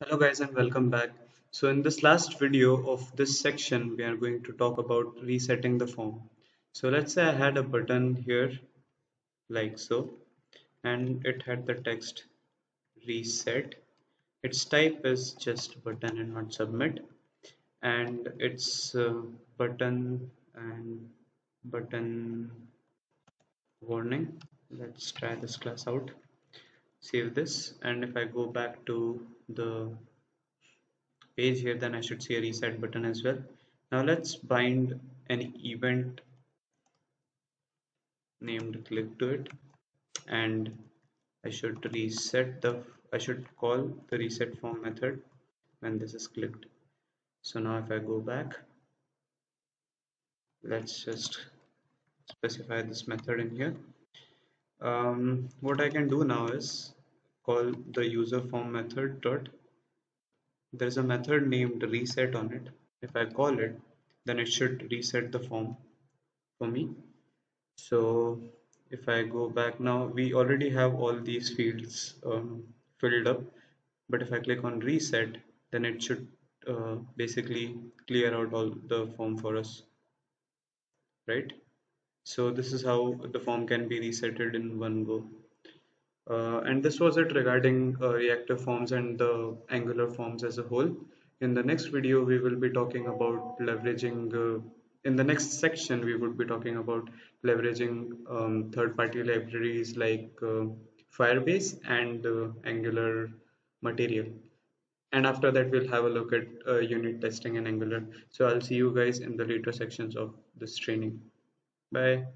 Hello guys and welcome back. So in this last video of this section, we are going to talk about resetting the form. So let's say I had a button here like so, and it had the text reset. Its type is just button and not submit. And its uh, button and button warning. Let's try this class out. Save this. And if I go back to the page here then I should see a reset button as well. Now let's bind an event named click to it. And I should reset the I should call the reset form method when this is clicked. So now if I go back let's just specify this method in here um, what I can do now is call the user form method dot. There's a method named reset on it. If I call it then it should reset the form for me. So if I go back now we already have all these fields um, filled up. But if I click on reset then it should uh, basically clear out all the form for us. Right so this is how the form can be resetted in one go uh, and this was it regarding uh, reactive forms and the angular forms as a whole. In the next video, we will be talking about leveraging, uh, in the next section, we would be talking about leveraging um, third-party libraries like uh, Firebase and uh, Angular Material. And after that, we'll have a look at uh, unit testing in Angular. So I'll see you guys in the later sections of this training. Bye.